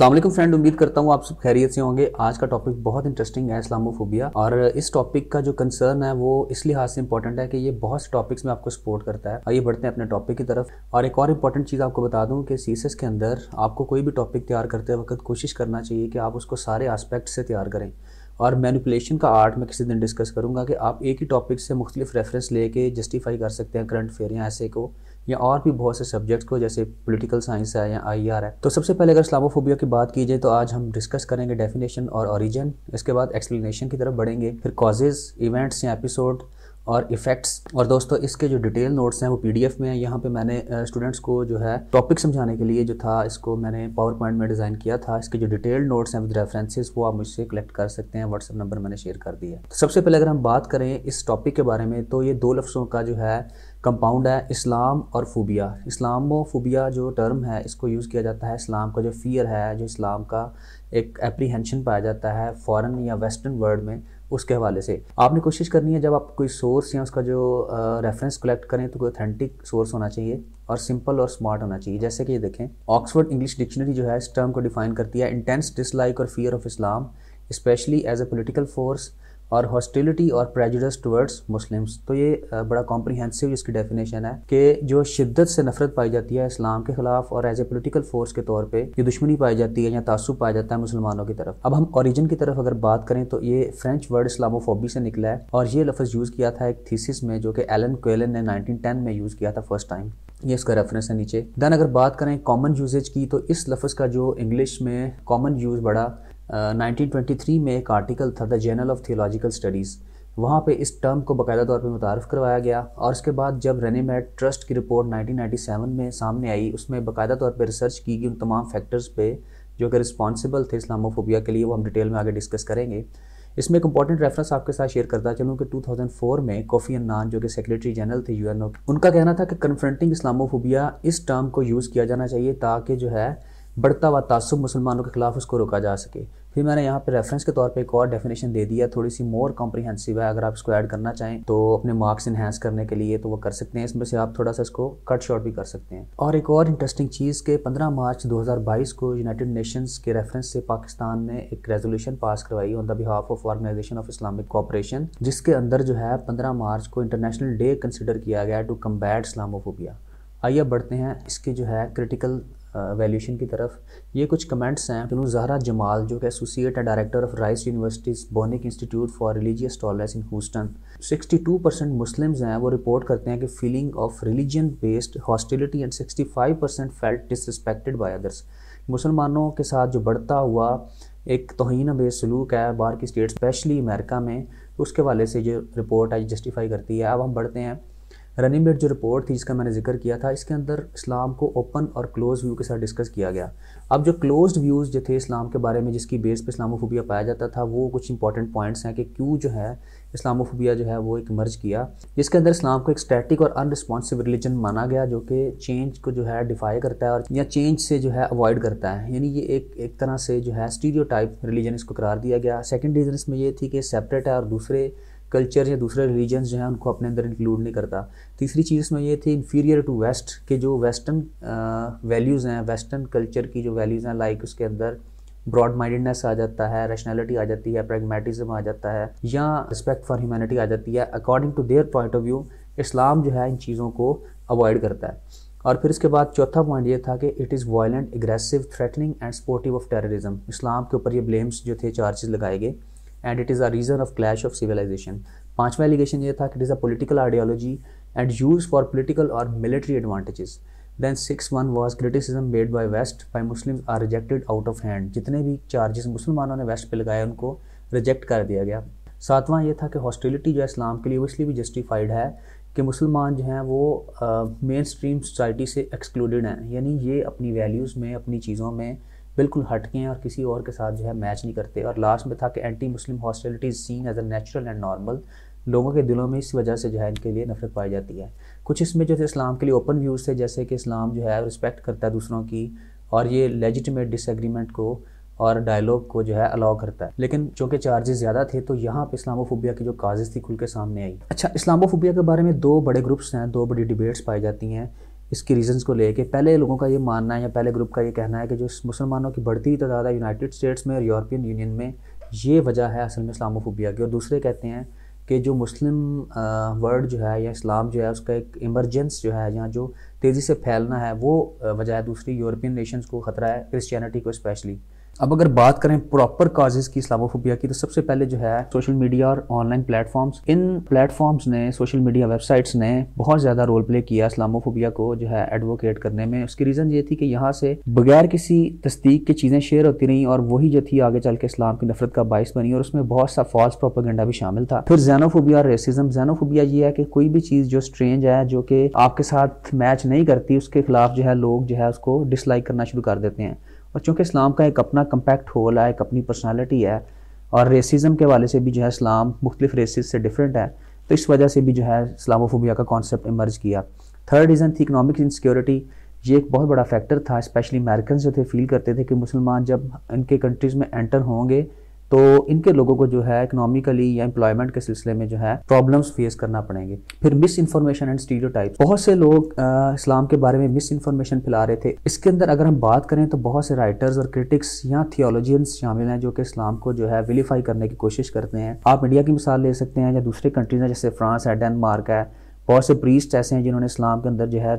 वालेकुम फ्रेंड उम्मीद करता हूँ आप सब खैरियत से होंगे। आज का टॉपिक बहुत इंटरेस्टिंग है इस्लामोफोबिया और इस टॉपिक का जो कंसर्न है, वो इस लिहाज से इंपॉर्टेंट है कि ये बहुत से टॉपिक्स में आपको सपोर्ट करता है। आइए बढ़ते हैं अपने टॉपिक की तरफ़। और एक और इंपॉर्टेंट चीज़ आपको बता दूँ कि सी के अंदर आपको कोई भी टॉपिक तैयार करते वक्त कोशिश करना चाहिए कि आप उसको सारे आस्पेक्ट से तैयार करें। और मैनिपुलेशन का आर्ट मैं किसी दिन डिस्कस करूँगा कि आप एक ही टॉपिक से मुख्तलिफ़ रेफरेंस लेके जस्टिफाई कर सकते हैं करंट अफेयर या ऐसे को। या और भी बहुत से सब्जेक्ट्स को, जैसे पॉलिटिकल साइंस है या आईआर है। तो सबसे पहले अगर इस्लामोफोबिया की बात की जाए तो आज हम डिस्कस करेंगे डेफिनेशन और ओरिजिन इसके बाद एक्सप्लेनेशन की तरफ़ बढ़ेंगे। फिर कॉजेज़ इवेंट्स या एपिसोड और इफ़ेक्ट्स और दोस्तों, इसके जो डिटेल नोट्स हैं, वो पीडीएफ में है। यहाँ पे मैंने स्टूडेंट्स को जो है टॉपिक समझाने के लिए जो था, इसको मैंने पावर पॉइंट में डिज़ाइन किया था। इसके जो डिटेल नोट्स हैं विद रेफरेंसेस वो आप मुझसे कलेक्ट कर सकते हैं। व्हाट्सअप नंबर मैंने शेयर कर दिया तो सबसे पहले अगर हम बात करें इस टॉपिक के बारे में तो ये दो लफ्ज़ों का जो है कंपाउंड है, इस्लाम और फूबिया इस्लामोफोबिया जो टर्म है, इसको यूज़ किया जाता है इस्लाम का जो फियर है, जो इस्लाम का एक एप्रीहेंशन पाया जाता है फॉरेन या वेस्टर्न वर्ल्ड में। उसके हवाले से। आपने कोशिश करनी है जब आप कोई सोर्स या उसका जो रेफरेंस कलेक्ट करें तो कोई ऑथेंटिक सोर्स होना चाहिए और सिंपल और स्मार्ट होना चाहिए। जैसे कि ये देखें ऑक्सफोर्ड इंग्लिश डिक्शनरी जो है इस टर्म को डिफाइन करती है इंटेंस डिसलाइक और fear of Islam specially as a political force और हॉस्टिलिटी और प्रेजुडस टुवर्ड्स मुस्लिम्स तो ये बड़ा कॉम्प्रीहेंसिव इसकी डेफिनेशन है कि जो शिद्दत से नफरत पाई जाती है इस्लाम के खिलाफ और एज ए पोलिटिकल फोर्स के तौर पर ये दुश्मनी पाई जाती है या तासुब पाया जाता है मुसलमानों की तरफ़. अब हम ओरिजिन की तरफ़ अगर बात करें तो ये फ्रेंच वर्ड इस्लामोफोबी से निकला है और ये लफ्ज़ यूज़ किया था एक थीसिस में जो कि एलन कोयलन ने नाइनटीन में यूज़ किया था फ़र्स्ट टाइम ये इसका रेफरेंस है नीचे. देन अगर बात करें कॉमन यूजेज की तो इस लफ्ज़ का जो इंग्लिश में कॉमन यूज़ बड़ा 1923 में एक आर्टिकल था the journal of theological studies. वहाँ पे इस टर्म को बाकायदा तौर पे मुतारफ़ करवाया गया और उसके बाद जब रेनीमेड ट्रस्ट की रिपोर्ट 1997 में सामने आई, उसमें बाकायदा तौर पे रिसर्च की गई उन तमाम फैक्टर्स पे जो कि रिस्पॉन्सिबल थे इस्लामोफोबिया के लिए, वो हम डिटेल में आगे डिस्कस करेंगे। इसमें एक इंपॉर्टेंट रेफरेंस आपके साथ शेयर करता चलूँ कि 2004 में कोफी अन्नान जो कि सेक्रेटरी जनरल थे यूएनओ उनका कहना था कि कन्फ्रंटिंग इस्लामोफोबिया इस टर्म को यूज़ किया जाना चाहिए ताकि जो है बढ़ता हुआ तासुब मुसलमानों के खिलाफ उसको रोका जा सके। फिर मैंने यहाँ पे रेफरेंस के तौर पे एक और डेफिनेशन दे दिया थोड़ी सी मोर कॉम्प्रीहेंसिव है। अगर आप इसको ऐड करना चाहें तो अपने मार्क्स इन्हेंस करने के लिए तो वो कर सकते हैं। इसमें से आप थोड़ा सा इसको कट शॉर्ट भी कर सकते हैं। और एक और इंटरेस्टिंग चीज़ के 15 मार्च 2022 को यूनाइटेड नेशंस के रेफरेंस से पाकिस्तान ने एक रेजोल्यूशन पास करवाई on the behalf of organisation of Islamic cooperation जिसके अंदर जो है पंद्रह मार्च को इंटरनेशनल डे कंसिडर किया गया टू कम्बैट इस्लामोफोबिया आइए बढ़ते हैं। इसके जो है क्रिटिकल वैल्यूशन की तरफ़। ये कुछ कमेंट्स हैं। चलो जहरा जमाल, जो कि एसोसिएट है director of Rice university's Boniuk institute for religious tolerance in Houston 62 percent Muslims हैं। वो रिपोर्ट करते हैं कि feeling of religion based hostility and 65 percent felt disrespected by others मुसलमानों के साथ जो बढ़ता हुआ एक तोहन बेस सलूक है बाहर की स्टेट स्पेशली अमेरिका में, उसके वाले से जो रिपोर्ट है जस्टिफाई करती है। अब हम बढ़ते हैं। रनिंग मेट जो रिपोर्ट थी, जिसका मैंने ज़िक्र किया था, इसके अंदर इस्लाम को ओपन और क्लोज व्यू के साथ डिस्कस किया गया। अब जो क्लोज व्यूज़ जो थे इस्लाम के बारे में, जिसकी बेस पे इस्लामोफोबिया पाया जाता था, वो कुछ इंपॉर्टेंट पॉइंट्स हैं कि क्यों जो है इस्लामोफोबिया जो है वो एक मर्ज किया। जिसके अंदर इस्लाम को एक स्टैटिक और अनरिस्पॉन्सिव रिलीजन माना गया, जो कि चेंज को जो है डिफाई करता है और या चेंज से जो है अवॉइड करता है। यानी ये एक एक तरह से जो है स्टीरियो रिलीजन इसको करार दिया गया। सेकेंड रीज़न इसमें ये थी कि सेपरेट है और दूसरे कल्चर या दूसरे रिलीजन्स जो हैं, उनको अपने अंदर इंक्लूड नहीं करता। तीसरी चीज़ इसमें ये थी इन्फीरियर टू वेस्ट के जो वेस्टर्न वैल्यूज़ हैं वेस्टर्न कल्चर की जो वैल्यूज़ हैं लाइक उसके अंदर ब्रॉड माइंडेडनेस आ जाता है रैशनैलिटी आ जाती है प्रैग्मेटिज्म आ जाता है, या रिस्पेक्ट फॉर ह्यूमैनिटी आ जाती है। According to their point of view Islam जो है, इन चीज़ों को अवॉइड करता है। और फिर इसके बाद चौथा पॉइंट ये था कि it is violent aggressive threatening and supportive of terrorism Islam के ऊपर ये ब्लेम्स जो थे चार्जेस लगाए गए। And it is a reason of clash of civilisation पांचवा एलिगेशन ये था कि it is a political ideology and use for political और military advantages then six one was criticism made by west by Muslim are rejected out of hand जितने भी charges मुसलमानों ने waste पे लगाए उनको रिजेक्ट कर दिया गया। सातवां ये था कि हॉस्टिलिटी जो है इस्लाम के लिए वो इसलिए भी जस्टिफाइड है कि मुसलमान जो हैं वो मेन स्ट्रीम सोसाइटी से एक्सक्लूडेड हैं। यानी ये अपनी वैल्यूज़ में, अपनी चीज़ों में बिल्कुल हटके हैं और किसी और के साथ जो है मैच नहीं करते। और लास्ट में था कि anti Muslim hostility is seen as a natural and normal लोगों के दिलों में इस वजह से जो है इनके लिए नफरत पाई जाती है। कुछ इसमें जो थे इस्लाम के लिए ओपन व्यूज़ थे, जैसे कि इस्लाम जो है रिस्पेक्ट करता है दूसरों की और ये लेजिटिमेट डिसएग्रीमेंट को और डायलॉग को जो है अलाउ करता है। लेकिन चूँकि चार्जेस ज़्यादा थे तो यहाँ पे इस्लामोफोबिया की जो काजेज़ थी खुल के सामने आई। अच्छा इस्लामोफोबिया के बारे में दो बड़े ग्रुप्स हैं, दो बड़ी डिबेट्स पाई जाती हैं। इसके रीजंस को लेके। पहले लोगों का ये मानना है या पहले ग्रुप का ये कहना है कि जो मुसलमानों की बढ़ती तादाद है यूनाइटेड स्टेट्स में और यूरोपियन यूनियन में, ये वजह है असल में इस्लामोफोबिया की। और दूसरे कहते हैं कि जो मुस्लिम वर्ड जो है या इस्लाम जो है, उसका एक इमरजेंस जो है या जो तेज़ी से फैलना है, वो वजह है दूसरी यूरोपियन नेशंस को ख़तरा है क्रिश्चियनिटी को स्पेशली अब अगर बात करें प्रॉपर काजेज़ की इस्लामोफोबिया की तो सबसे पहले जो है सोशल मीडिया और ऑनलाइन प्लेटफॉर्म्स इन प्लेटफॉर्म्स ने सोशल मीडिया वेबसाइट्स ने बहुत ज़्यादा रोल प्ले किया इस्लामोफोबिया को जो है एडवोकेट करने में। उसकी रीज़न ये थी कि यहाँ से बगैर किसी तस्दीक की चीज़ें शेयर होती रही और वही जो थी आगे चल के इस्लाम की नफरत का बायस बनी और उसमें बहुत सा फॉल्स प्रोपागेंडा भी शामिल था। फिर जैनोफोबिया और रेसिज्म जैनोफोबिया ये है कि कोई भी चीज़ जो स्ट्रेंज है, जो कि आपके साथ मैच नहीं करती, उसके खिलाफ जो है लोग जो है उसको डिसलाइक करना शुरू कर देते हैं। और चूँकि इस्लाम का एक अपना कम्पैक्ट होल है, एक अपनी पर्सनैलिटी है, और रेसिज़म के वाले से भी जो है इस्लाम मुख्तफ रेसिस से डिफरेंट है तो इस वजह से भी जो है इस्लामोफोबिया का कॉन्सेप्ट इमर्ज किया। थर्ड रीज़न थी इकनॉमिक इनसिक्योरिटी ये एक बहुत बड़ा फैक्टर था स्पेशली अमेरिकन जो थे फील करते थे कि मुसलमान जब इनके कंट्रीज़ में एंटर होंगे तो इनके लोगों को जो है इकोनॉमिकली या एम्प्लॉयमेंट के सिलसिले में जो है प्रॉब्लम्स फेस करना पड़ेंगे। फिर मिस इन्फॉर्मेशन एंड स्टीरियो बहुत से लोग आ, इस्लाम के बारे में मिस इन्फॉर्मेशन फैला रहे थे। इसके अंदर अगर हम बात करें तो बहुत से राइटर्स और क्रिटिक्स या थियोलॉजियंस शामिल हैं जो कि इस्लाम को जो है विलीफाई करने की कोशिश करते हैं। आप इंडिया की मिसाल ले सकते हैं या दूसरे कंट्रीज़ हैं जैसे फ्रांस है डेनमार्क है। बहुत से प्रीस्ट ऐसे हैं जिन्होंने इस्लाम के अंदर जो है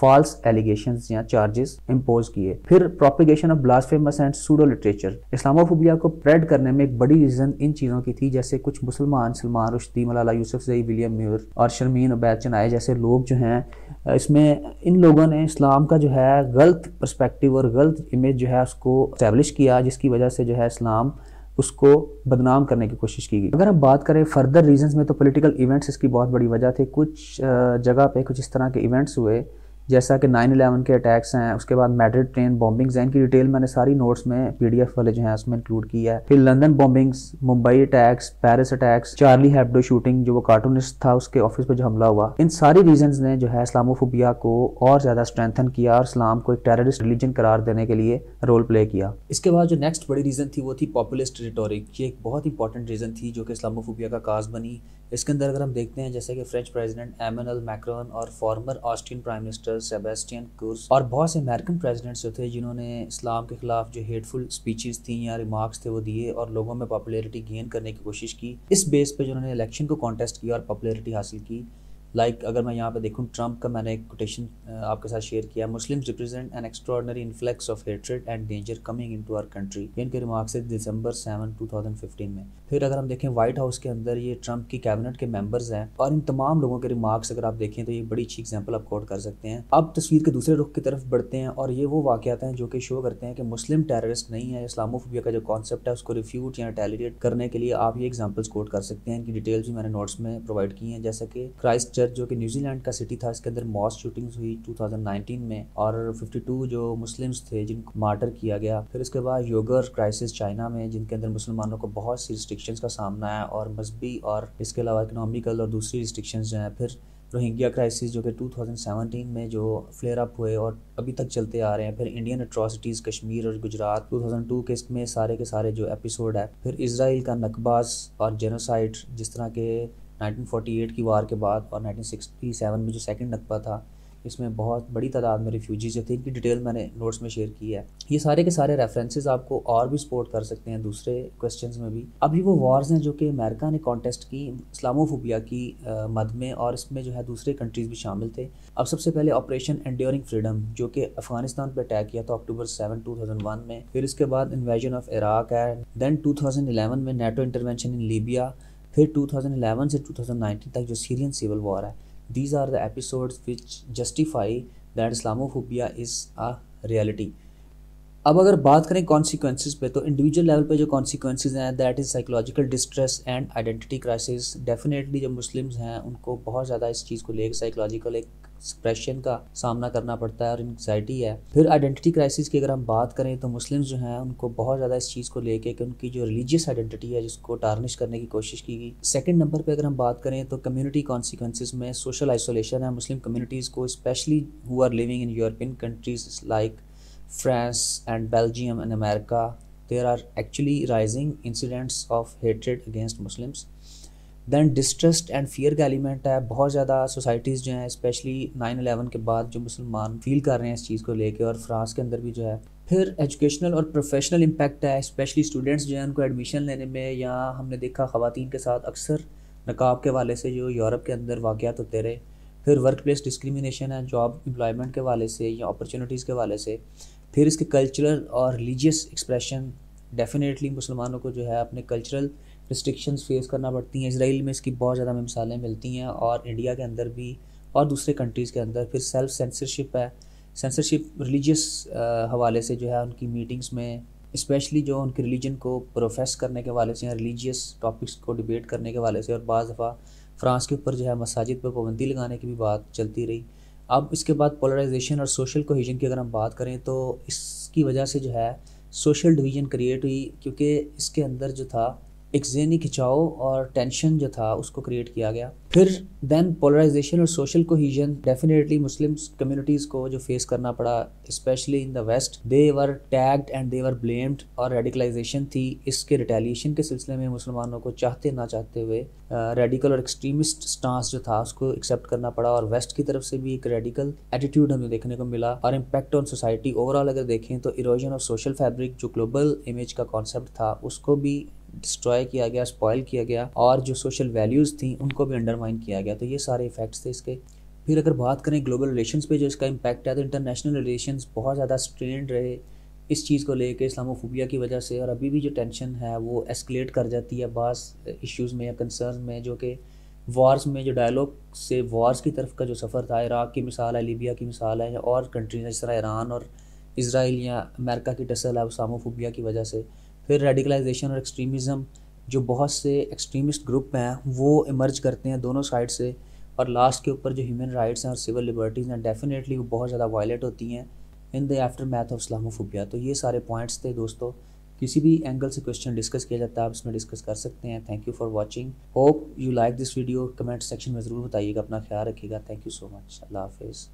फॉल्स एलिगेशन या चार्जेस इम्पोज किए। फिर propagation of blasphemous and pseudo literature Islamophobia को प्रेड करने में एक बड़ी रीजन इन चीज़ों की थी, जैसे कुछ मुसलमान, सलमान रुश्ती मलाला यूसुफ, जई, विलियम म्यूर और शर्मीन उबैद चनाए जैसे लोग जो हैं, इसमें इन लोगों ने इस्लाम का जो है गलत परस्पेक्टिव और गलत इमेज जो है उसको इस्टेब्लिश किया, जिसकी वजह से जो है इस्लाम उसको बदनाम करने की कोशिश की गई। अगर हम बात करें फर्दर रीजंस में तो पॉलिटिकल इवेंट्स इसकी बहुत बड़ी वजह थे। कुछ जगह पे कुछ इस तरह के इवेंट्स हुए जैसा कि 9/11 के अटैक्स हैं, उसके बाद मैड्रिड ट्रेन बॉम्बिंग्स हैं। इनकी डिटेल मैंने सारी नोट्स में पीडीएफ वाले जो है, उसमें इंक्लूड किया है। फिर London bombings Mumbai attacks Paris attacks Charlie Hebdo shooting जो वो कार्टूनिस्ट था, उसके ऑफ़िस पर जो हमला हुआ। इन सारी रीजन ने जो है इस्लामोफोबिया को और ज़्यादा स्ट्रेंथन किया और इस्लाम को एक टेररिस्ट रिलीजन करार देने के लिए रोल प्ले किया। इसके बाद जो नेक्स्ट बड़ी रीज़न थी, वो थी पॉपुलिस्ट रिटोरिक ये एक बहुत इंपॉर्टेंट रीज़न थी जो कि इस्लामोफोबिया का काज बनी। इसके अंदर अगर हम देखते हैं, जैसे कि फ्रेंच प्रेसिडेंट एमनल मैक्रोन और former Austrian prime minister Sebastian Kurz और बहुत से अमेरिकन प्रेसिडेंट्स जो थे, जिन्होंने इस्लाम के खिलाफ जो हेटफुल स्पीचेस थी या रिमार्क्स थे वो दिए और लोगों में पॉपुलैरिटी गेन करने की कोशिश की। इस बेस पर जिन्होंने इलेक्शन को कॉन्टेस्ट किया और पॉपुलैरिटी हासिल की लाइक like, अगर मैं यहाँ पे देखूँ ट्रंप का मैंने एक कोटेशन आपके साथ शेयर किया Muslims represent an extraordinary influx of hatred and danger coming into our country इनके रिमार्क्स है December seven two thousand fifteen में। फिर अगर हम देखें व्हाइट हाउस के अंदर ये ट्रंप की कैबिनेट के मेंबर्स हैं और इन तमाम लोगों के रिमार्क्स अगर आप देखें तो ये बड़ी अच्छी एग्ज़ाम्पल आप कोट कर सकते हैं। अब तस्वीर के दूसरे रुख की तरफ़ बढ़ते हैं और ये वो वाक़ात हैं जो कि शो करते हैं कि मुस्लिम टेररिस्ट नहीं है। इस्लामोफोबिया का जो कॉन्सेप्ट है उसको रिफ्यूट या टेलीट करने के लिए आप ये एग्जाम्पल्स कोट कर सकते हैं। इनकी डिटेल्स भी मैंने नोट्स में प्रोवाइड की हैं जैसे कि क्राइस्ट चर्च जो कि न्यूजीलैंड का सिटी था, इसके अंदर मॉस शूटिंग्स हुई 2019 में और 52 जो मुस्लिम्स थे जिनको मार्टर किया गया। फिर उसके बाद योगर क्राइसिस चाइना में, जिनके अंदर मुसलमानों को बहुत सी रिस्ट्रिक्शंस का सामना है और मजहबी और इसके अलावा इकनॉमिकल और दूसरी रिस्ट्रिक्शन जो हैं। फिर रोहिंग्या क्राइसिस जो कि 2017 में जो फ्लेयर अप हुए और अभी तक चलते आ रहे हैं। फिर इंडियन अट्रॉसिटीज़ कश्मीर और गुजरात 2002 के इसमें सारे के सारे जो एपिसोड है। फिर इसराइल का नकबाज और जेनोसाइड जिस तरह के 1948 की वार के बाद और 1967 में जो सेकंड नकबा था, इसमें बहुत बड़ी तादाद में रिफ्यूजीज थे, इनकी डिटेल मैंने नोट्स में शेयर की है। ये सारे के सारे रेफरेंसेस आपको और भी सपोर्ट कर सकते हैं दूसरे क्वेश्चंस में भी। अभी वो वॉर्स हैं जो कि अमेरिका ने कॉन्टेस्ट की इस्लामोफोबिया की मद में और इसमें जो है दूसरे कंट्रीज़ भी शामिल थे। अब सबसे पहले ऑपरेशन एंड्योरिंग फ्रीडम जो कि अफ़गानिस्तान पर अटैक किया था अक्टूबर सेवन टू में। फिर इसके बाद इन्वेजन ऑफ़ इराक है देन टू में नेटो इंटरवेंशन इन लीबिया फिर 2011 से 2019 तक जो सीरियन सिविल वॉर है these are the episodes which justify that Islamophobia is a reality अब अगर बात करें कॉन्सिक्वेंसेज पे तो इंडिविजुअल लेवल पे जो कॉन्सिक्वेंसेज हैं that is psychological distress and identity crisis definitely जो मुस्लिम्स हैं, उनको बहुत ज़्यादा इस चीज़ को लेकर साइकोलॉजिकल एक स्प्रेशन का सामना करना पड़ता है और इंगजाइटी है। फिर आइडेंटिटी क्राइसिस की अगर हम बात करें तो मुस्लिम जो हैं, उनको बहुत ज़्यादा इस चीज़ को लेके कि उनकी जो रिलीजियस आइडेंटिटी है, जिसको टार्निश करने की कोशिश की गई। सेकंड नंबर पे अगर हम बात करें तो कम्युनिटी कॉन्सिक्वेंसेज में सोशल आइसोलेशन है। मुस्लिम कम्युनिटीज़ को specially who are living in European countries like France and Belgium and America there are actually rising incidents of hatred against Muslims then distrust and fear का element है। बहुत ज़्यादा societies जो हैं specially nine eleven के बाद जो मुसलमान फील कर रहे हैं इस चीज़ को लेके और फ्रांस के अंदर भी जो है। फिर एजुकेशनल और प्रोफेशनल इम्पैक्ट है स्पेशली स्टूडेंट्स जो हैं, उनको एडमिशन लेने में या हमने देखा ख़वान के साथ अक्सर नकाब के वाले से जो यूरोप के अंदर वाक़ात होते रहे। फिर वर्क प्लेस डिस्क्रिमिनेशन है जॉब एम्प्लॉयमेंट के वाले से या अपॉर्चुनिटीज़ के वाले से। फिर इसके कल्चरल और रिलीजियस एक्सप्रेशन डेफिनेटली मुसलमानों को जो है अपने कल्चरल रिस्ट्रिक्शंस फेस करना पड़ती हैं। इसराइल में इसकी बहुत ज़्यादा मिसालें मिलती हैं और इंडिया के अंदर भी और दूसरे कंट्रीज़ के अंदर। फिर सेल्फ सेंसरशिप है सेंसरशिप रिलीजियस हवाले से जो है उनकी मीटिंग्स में स्पेशली जो उनके रिलीजन को प्रोफेस करने के वाले से या रिलीजियस टॉपिक्स को डिबेट करने के वाले से और बाज़ दफ़ा फ्रांस के ऊपर जो है मसाजिद पर पाबंदी लगाने की भी बात चलती रही। अब इसके बाद पोलराइजेशन और सोशल कोहिजन की अगर हम बात करें तो इसकी वजह से जो है सोशल डिवीज़न क्रिएट हुई क्योंकि इसके अंदर जो था एक जहनी खिंचाव और टेंशन जो था उसको क्रिएट किया गया। फिर देन पोलराइजेशन और social cohesion definitely Muslim communities को जो फेस करना पड़ा specially in the west they were tagged and they were blamed और रेडिकलाइजेशन थी इसके रिटेलिएशन के सिलसिले में मुसलमानों को चाहते ना चाहते हुए रेडिकल और एक्सट्रीमिस्ट स्टांस जो था उसको एक्सेप्ट करना पड़ा और वेस्ट की तरफ़ से भी एक रेडिकल एटीट्यूड हमें देखने को मिला और इम्पैक्ट ऑन सोसाइटी ओवरऑल अगर देखें तो इरोजन ऑफ़ सोशल फैब्रिक जो ग्लोबल इमेज का कॉन्सेप्ट था, उसको भी डिस्ट्रॉय किया गया स्पॉयल किया गया और जो सोशल वैल्यूज़ थी, उनको भी अंडरमाइन किया गया। तो ये सारे इफ़ेक्ट्स थे इसके। फिर अगर बात करें ग्लोबल रिलेशंस पे, जो इसका इम्पैक्ट है तो इंटरनेशनल रिलेशंस बहुत ज़्यादा स्ट्रेन रहे इस चीज़ को लेकर इस्लामोफोबिया की वजह से। और अभी भी जो टेंशन है, वो एस्केलेट कर जाती है बास इश्यूज़ में या कंसर्न में, जो कि वार्स में, जो डायलॉग से वार्स की तरफ़ का जो सफ़र था, इराक़ की मिसाल है लीबिया की मिसाल है और कंट्रीज़ जिस तरह ईरान और इसराइल या अमेरिका की टसल है इस्लामोफोबिया की वजह से। फिर रेडिकलाइजेशन और एक्सट्रीमिज़म जो बहुत से एक्सट्रीमिस्ट ग्रुप हैं, वो इमर्ज करते हैं दोनों साइड से और लास्ट के ऊपर जो ह्यूमन राइट्स हैं और सिविल लिबर्टीज़ हैं डेफिनेटली वो बहुत ज़्यादा वायलेट होती हैं in the aftermath of Islamophobia तो ये सारे पॉइंट्स थे दोस्तों। किसी भी एंगल से क्वेश्चन डिस्कस किया जाता है, आप इसमें डिस्कस कर सकते हैं। Thank you for watching hope you like this video comment section में ज़रूर बताइएगा, अपना ख्याल रखिएगा। थैंक यू सो मच अल्लाह हाफिज़।